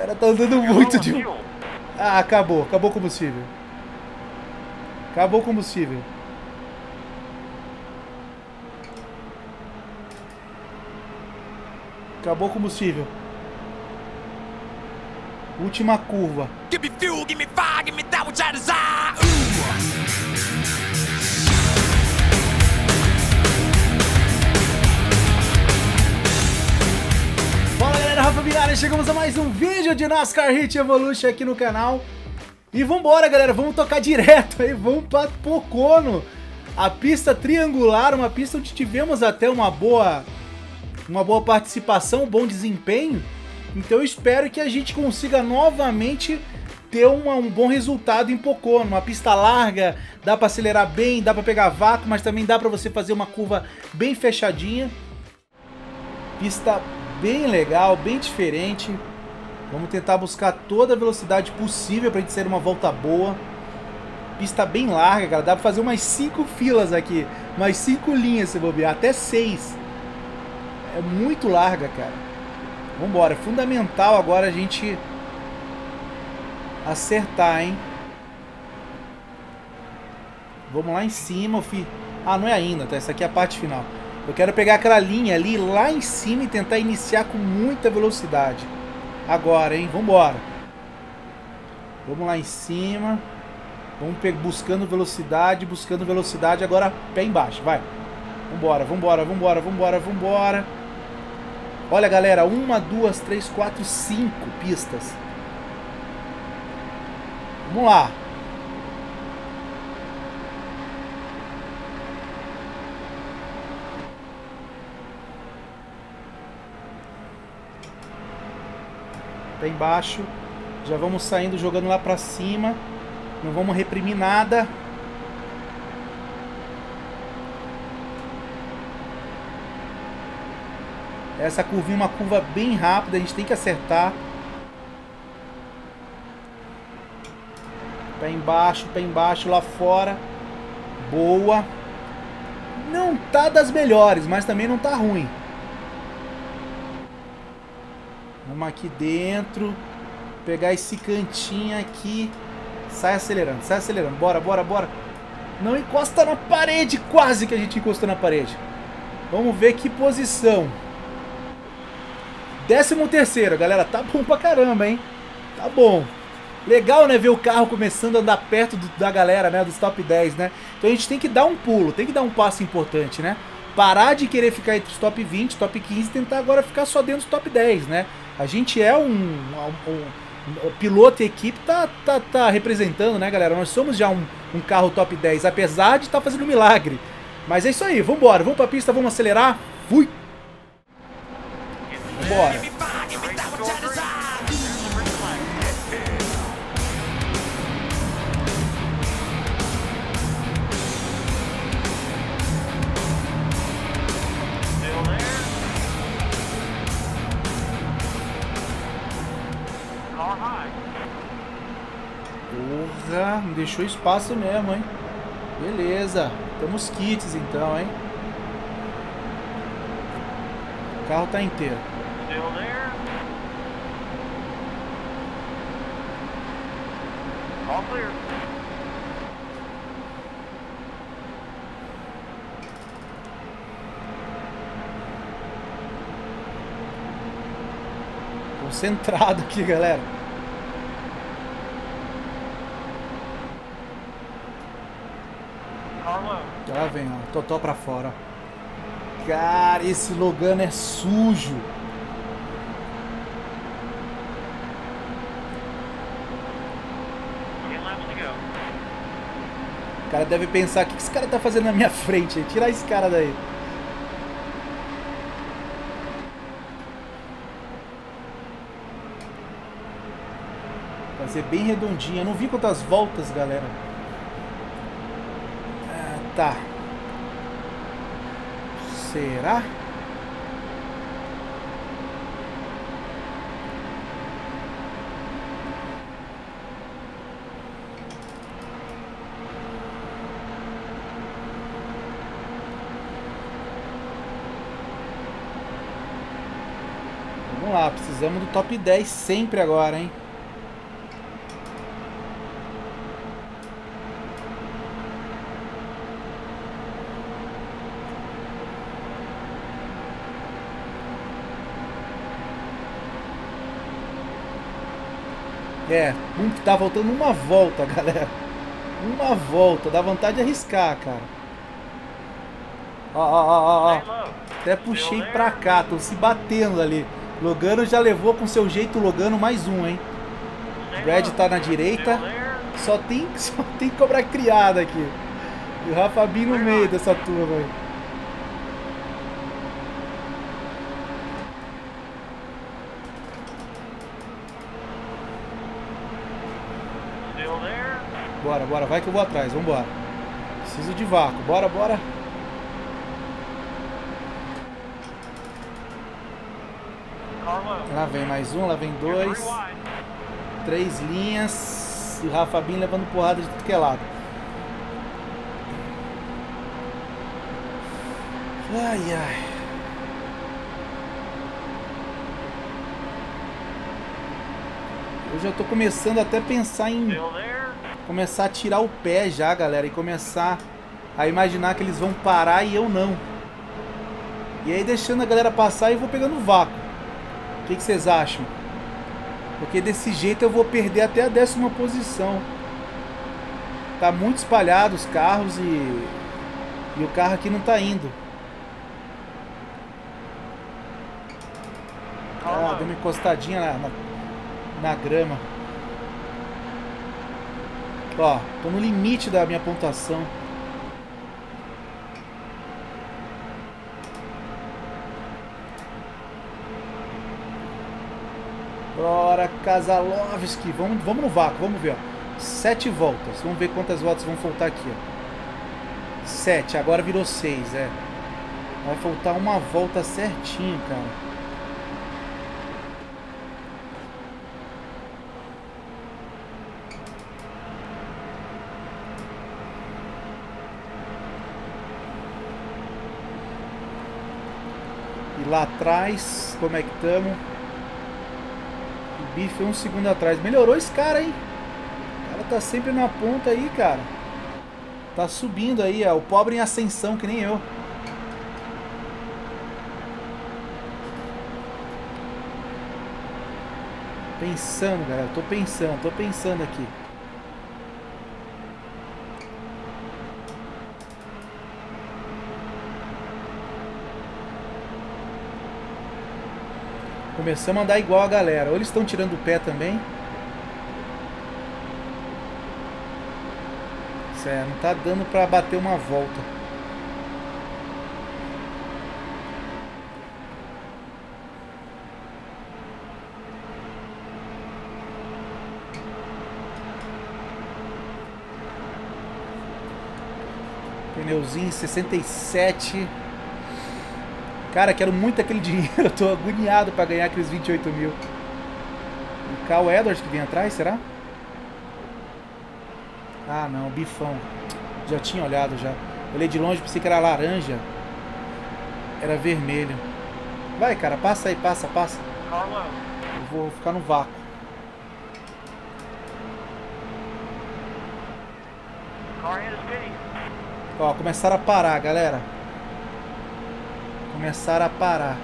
cara tá andando muito de... Ah, acabou. Acabou o combustível. Acabou o combustível. Acabou o combustível. Última curva. Give me fuel, give me fire, give me that which I desire. Fala chegamos a mais um vídeo de NASCAR Hit Evolution aqui no canal. E vambora galera, vamos tocar direto aí, vamos para Pocono. A pista triangular, uma pista onde tivemos até uma boa, uma boa participação, um bom desempenho. Então eu espero que a gente consiga novamente ter uma, um bom resultado em Pocono, uma pista larga, dá para acelerar bem, dá para pegar vácuo, mas também dá para você fazer uma curva bem fechadinha. Pista bem legal, bem diferente. Vamos tentar buscar toda a velocidade possível para gente ser uma volta boa. Pista bem larga, cara, dá para fazer umas 5 filas aqui, mais 5 linhas se bobear, até 6. É muito larga, cara. Vambora, é fundamental agora a gente acertar, hein? Vamos lá em cima, fi. Ah, não é ainda, tá? Essa aqui é a parte final. Eu quero pegar aquela linha ali lá em cima e tentar iniciar com muita velocidade. Agora, hein? Vambora. Vamos lá em cima. Vamos buscando velocidade, buscando velocidade. Agora, pé embaixo, vai. Vambora, vambora, vambora, vambora, vambora. Olha, galera, uma, duas, três, quatro, cinco pistas. Vamos lá. Pé embaixo. Já vamos saindo, jogando lá pra cima. Não vamos reprimir nada. Essa curvinha é uma curva bem rápida, a gente tem que acertar. Pé embaixo, pé embaixo, lá fora. Boa. Não tá das melhores, mas também não tá ruim. Vamos aqui dentro. Pegar esse cantinho aqui. Sai acelerando, sai acelerando. Bora, bora, bora. Não encosta na parede. Quase que a gente encostou na parede. Vamos ver que posição. Décimo terceiro, galera, tá bom pra caramba, hein? Tá bom. Legal, né, ver o carro começando a andar perto do, da galera, né, dos top 10, né? Então a gente tem que dar um pulo, tem que dar um passo importante, né? Parar de querer ficar entre os top 20, top 15 e tentar agora ficar só dentro dos top 10, né? A gente é um, um, um piloto e equipe tá, tá, tá representando, né, galera? Nós somos já um, um carro top 10, apesar de estar tá fazendo um milagre. Mas é isso aí, vambora, vamos pra pista, vamos acelerar. Fui! Bora. Porra, me deixou espaço mesmo, hein? Beleza. Temos kits então, hein? O carro tá inteiro. Concentrado aqui, galera. Lá vem, ó. Totó pra fora. Cara, esse Logano é sujo. O cara deve pensar, o que esse cara tá fazendo na minha frente? Tirar esse cara daí. Fazer bem redondinha. Não vi quantas voltas, galera. Ah, tá. Será? Vamos lá, precisamos do top 10 sempre agora, hein? É, tá faltando uma volta, galera. Uma volta, dá vontade de arriscar, cara. Ó, ó, ó, ó, ó. Até puxei pra cá, tô se batendo ali. Logano já levou com seu jeito Logano mais um, hein? Brad tá na direita. Só tem, só tem cobrar criada aqui. E o Rafa Bin no meio dessa turma aí. Bora, bora, vai que eu vou atrás, vambora. Preciso de vácuo, bora, bora. Lá vem mais um, lá vem dois. Três linhas. E o Rafa Bin levando porrada de tudo que é lado. Ai, ai. Eu já tô começando até a pensar em começar a tirar o pé já, galera, e começar a imaginar que eles vão parar e eu não. E aí deixando a galera passar e vou pegando vácuo. O que, que vocês acham? Porque desse jeito eu vou perder até a décima posição. Tá muito espalhado os carros e, e o carro aqui não tá indo. Ah, deu uma encostadinha na, na, na grama. Ó, tô no limite da minha pontuação. Bora, Kazalovski. Vamos, vamos no vácuo, vamos ver. Ó. Sete voltas. Vamos ver quantas voltas vão faltar aqui. Ó. Sete, agora virou seis, é. Vai faltar uma volta certinho, cara. Lá atrás, como é que? O bife um segundo atrás. Melhorou esse cara, hein? O cara tá sempre na ponta aí, cara. Tá subindo aí, ó. O pobre em ascensão, que nem eu. Pensando, galera. Tô pensando, tô pensando aqui. Começamos a andar igual a galera. Ou eles estão tirando o pé também. Certo, não tá dando pra bater uma volta. Pneuzinho 67. Cara, quero muito aquele dinheiro. Eu tô agoniado pra ganhar aqueles 28 mil. O Cal Edwards que vem atrás, será? Ah, não, bifão. Já tinha olhado já. Olhei de longe, pensei que era laranja. Era vermelho. Vai, cara, passa aí, passa, passa. Eu vou ficar no vácuo. Ó, começaram a parar, galera começar a parar.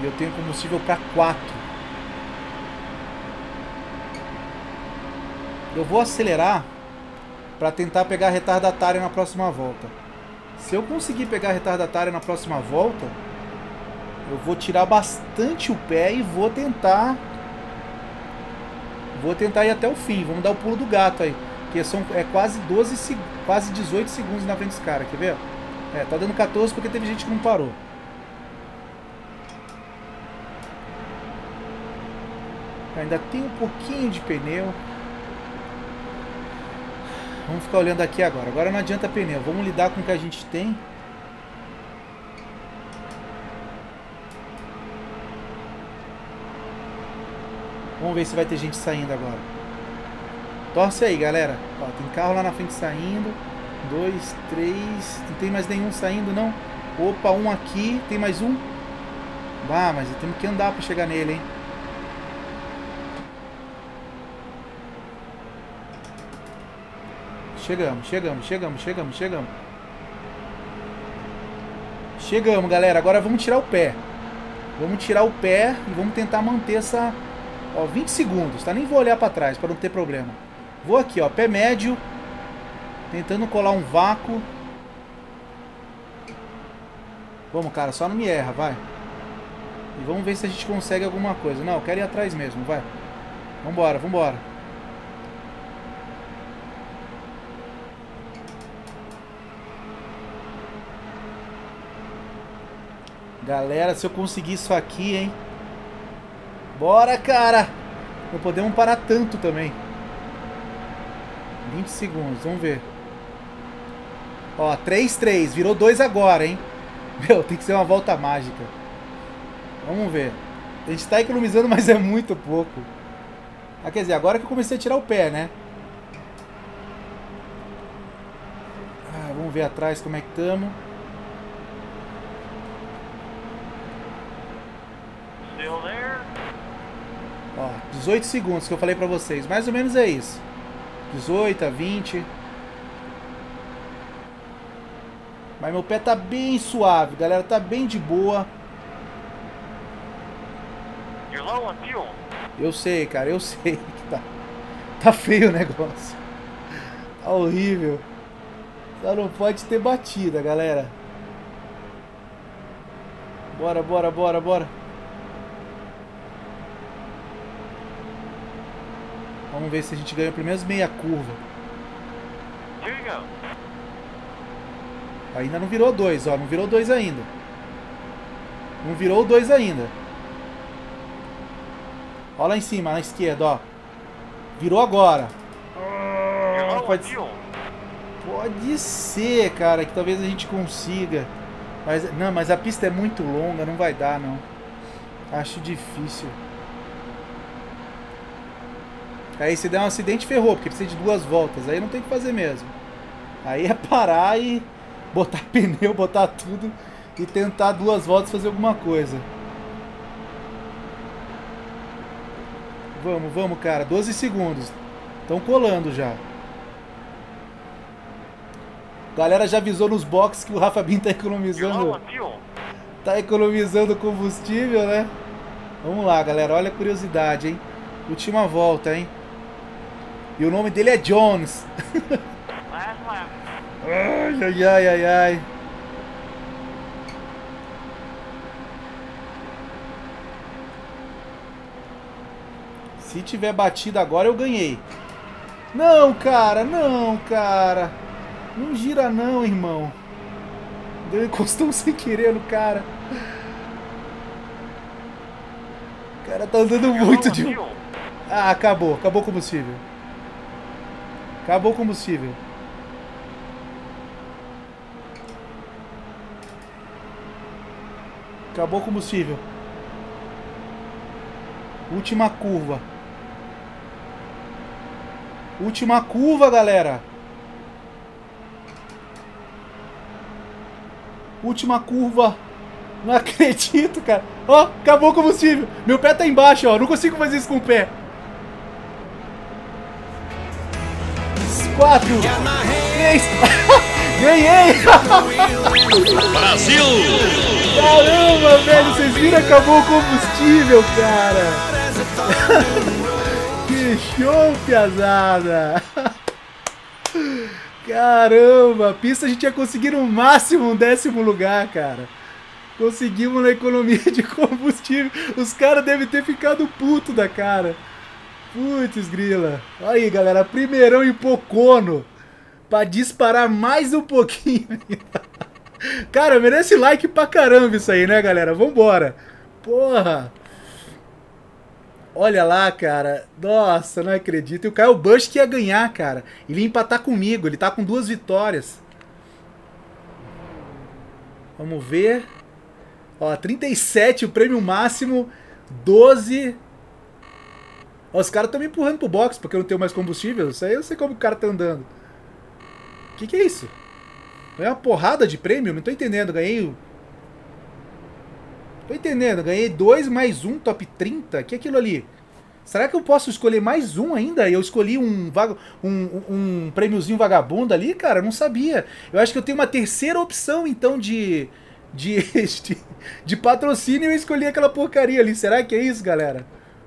E eu tenho combustível para 4. Eu vou acelerar para tentar pegar retardatário na próxima volta. Se eu conseguir pegar retardatário na próxima volta, eu vou tirar bastante o pé e vou tentar vou tentar ir até o fim. Vamos dar o pulo do gato aí. Que são é quase 12 quase 18 segundos na frente desse cara, quer ver? É, tá dando 14 porque teve gente que não parou. Ainda tem um pouquinho de pneu. Vamos ficar olhando aqui agora. Agora não adianta pneu. Vamos lidar com o que a gente tem. Vamos ver se vai ter gente saindo agora. Torce aí, galera. Ó, tem carro lá na frente saindo. Dois, três. Não tem mais nenhum saindo, não? Opa, um aqui. Tem mais um. Ah, mas temos que andar pra chegar nele, hein? Chegamos, chegamos, chegamos, chegamos, chegamos. Chegamos, galera. Agora vamos tirar o pé. Vamos tirar o pé e vamos tentar manter essa... Ó, 20 segundos, tá? Nem vou olhar pra trás pra não ter problema. Vou aqui, ó, pé médio. Tentando colar um vácuo. Vamos, cara, só não me erra, vai. E vamos ver se a gente consegue alguma coisa. Não, eu quero ir atrás mesmo, vai. Vambora, vambora. Galera, se eu conseguir isso aqui, hein? Bora, cara! Não podemos parar tanto também. 20 segundos, vamos ver. Ó, 3-3. Virou 2 agora, hein? Meu, tem que ser uma volta mágica. Vamos ver. A gente tá economizando, mas é muito pouco. Ah, quer dizer, agora que eu comecei a tirar o pé, né? Ah, vamos ver atrás como é que estamos. Ó, 18 segundos que eu falei pra vocês. Mais ou menos é isso. 18 a 20. Mas meu pé tá bem suave, galera. Tá bem de boa. Eu sei, cara. Eu sei que tá, tá feio o negócio. Tá horrível. Só não pode ter batida, galera. Bora, bora, bora, bora. Vamos ver se a gente ganha pelo menos meia curva. Ainda não virou dois, ó. Não virou dois ainda. Não virou dois ainda. Ó lá em cima, na esquerda, ó. Virou agora. Ah, pode, pode ser, cara, que talvez a gente consiga. Mas, não, mas a pista é muito longa, não vai dar, não. Acho difícil. Aí se der um acidente, ferrou, porque precisa de duas voltas. Aí não tem que fazer mesmo. Aí é parar e botar pneu, botar tudo e tentar duas voltas fazer alguma coisa. Vamos, vamos, cara. 12 segundos. Estão colando já. Galera já avisou nos boxes que o Rafa Bin tá economizando. Tá economizando combustível, né? Vamos lá, galera. Olha a curiosidade, hein? Última volta, hein? E o nome dele é Jones. ai, ai, ai, ai, ai. Se tiver batido agora, eu ganhei. Não, cara, não, cara. Não gira não, irmão. Deu encostão sem querer no cara. O cara tá andando muito de... Ah, acabou. Acabou o combustível. Acabou o combustível. Acabou o combustível. Última curva. Última curva, galera. Última curva. Não acredito, cara. Ó, acabou o combustível. Meu pé tá embaixo, ó. Não consigo fazer isso com o pé. Quatro, três. Ganhei! Brasil! Caramba, velho, vocês viram? Acabou o combustível, cara! que show, piazada! Caramba, a pista a gente ia conseguir no máximo um décimo lugar, cara. Conseguimos na economia de combustível. Os caras devem ter ficado puto da cara. Putz, grila. Aí, galera, primeirão em Pocono. Pra disparar mais um pouquinho. Cara, merece like pra caramba isso aí, né, galera? Vambora. Porra. Olha lá, cara. Nossa, não acredito. E o Kyle Bush que ia ganhar, cara. Ele ia empatar comigo. Ele tá com duas vitórias. Vamos ver. Ó, 37 o prêmio máximo. 12 Ó, os caras estão me empurrando pro box porque eu não tenho mais combustível. Isso aí eu sei como o cara tá andando. O que, que é isso? Ganhei uma porrada de prêmio? Não tô entendendo. Ganhei... Tô entendendo. Ganhei dois mais um top 30. que é aquilo ali? Será que eu posso escolher mais um ainda? Eu escolhi um, um, um, um prêmiozinho vagabundo ali, cara? Eu não sabia. Eu acho que eu tenho uma terceira opção, então, de, de, de, de patrocínio e eu escolhi aquela porcaria ali. Será que é isso, galera?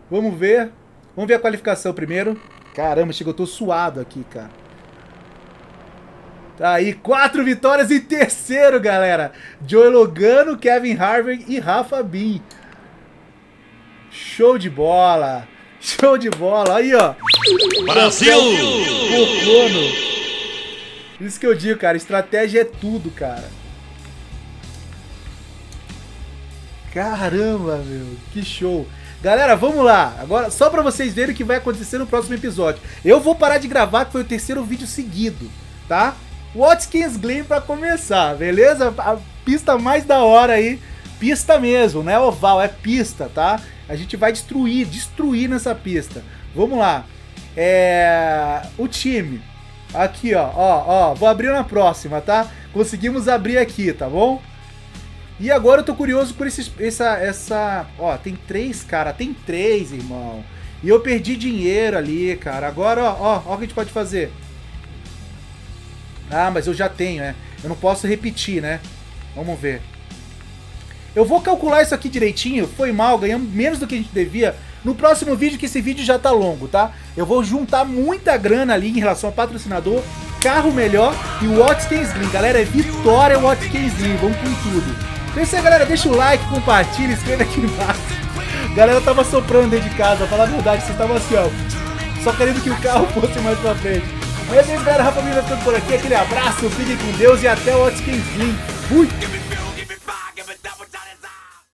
Vamos ver. Vamos ver a qualificação primeiro. Caramba, chegou, eu tô suado aqui, cara. Tá aí, quatro vitórias em terceiro, galera. Joe Logano, Kevin Harvey e Rafa Bin. Show de bola. Show de bola. Aí, ó. Brasil! Pocono. Isso que eu digo, cara. Estratégia é tudo, cara. Caramba, meu. Que show. Galera, vamos lá. Agora, só pra vocês verem o que vai acontecer no próximo episódio. Eu vou parar de gravar, que foi o terceiro vídeo seguido, tá? Watkins Glen pra começar, beleza? A pista mais da hora aí. Pista mesmo, não é oval, é pista, tá? A gente vai destruir, destruir nessa pista. Vamos lá. É... O time. Aqui, ó, ó, ó. Vou abrir na próxima, tá? Conseguimos abrir aqui, tá bom? E agora eu tô curioso por esse, essa, essa... Ó, tem três, cara. Tem três, irmão. E eu perdi dinheiro ali, cara. Agora, ó, ó, ó o que a gente pode fazer. Ah, mas eu já tenho, né? Eu não posso repetir, né? Vamos ver. Eu vou calcular isso aqui direitinho. Foi mal, ganhamos menos do que a gente devia. No próximo vídeo, que esse vídeo já tá longo, tá? Eu vou juntar muita grana ali em relação ao patrocinador, carro melhor e Watkins Green. Galera, é vitória Watkins Green. Vamos com tudo. Então é isso aí, galera. Deixa o like, compartilha, escreve aqui embaixo. Galera tava soprando dentro de casa. Falar a verdade, vocês estavam assim, ó. Só querendo que o carro fosse mais pra frente. Mas é isso, galera. Rafa ficando por aqui. Aquele abraço, fiquem com Deus e até o Watkins Green. Fui!